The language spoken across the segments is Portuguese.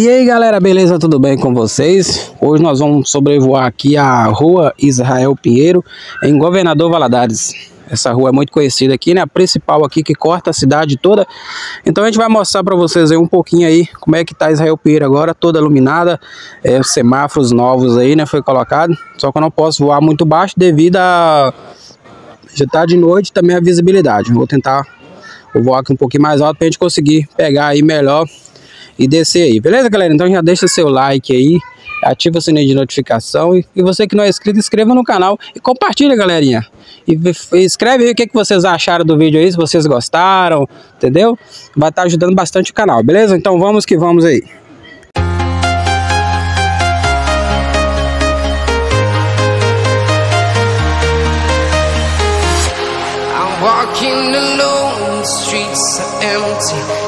E aí galera, beleza? Tudo bem com vocês? Hoje nós vamos sobrevoar aqui a rua Israel Pinheiro, em Governador Valadares. Essa rua é muito conhecida aqui, né? A principal aqui que corta a cidade toda. Então a gente vai mostrar para vocês aí um pouquinho aí como é que tá Israel Pinheiro agora, toda iluminada. É, os semáforos novos aí, né? Foi colocado. Só que eu não posso voar muito baixo devido a... Já tá de noite também a visibilidade. Vou tentar voar aqui um pouquinho mais alto pra gente conseguir pegar aí melhor e descer aí. Beleza, galera? Então já deixa seu like aí, ativa o sininho de notificação e, e você que não é inscrito, inscreva no canal e compartilha, galerinha. E, e escreve aí o que, que vocês acharam do vídeo aí, se vocês gostaram, entendeu? Vai estar tá ajudando bastante o canal, beleza? Então vamos que vamos aí. walking alone, the streets are empty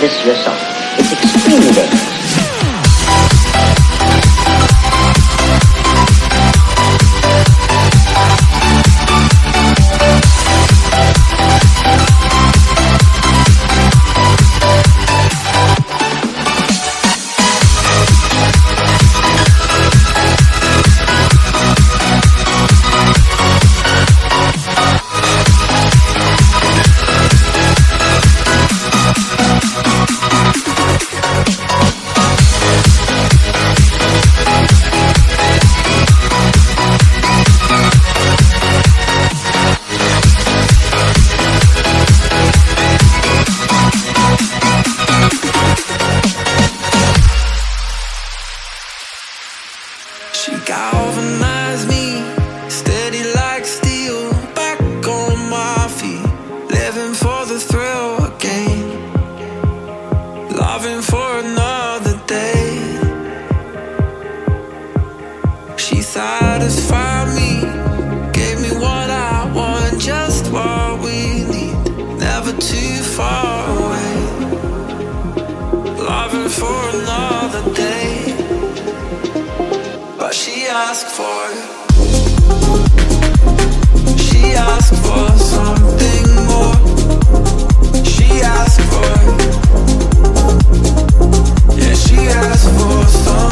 this yourself. It's extremely dangerous. Loving for another day. She satisfied me, gave me what I want, just what we need. Never too far away. Loving for another day. But she asked for it. She asked for something more. She asked for dias for some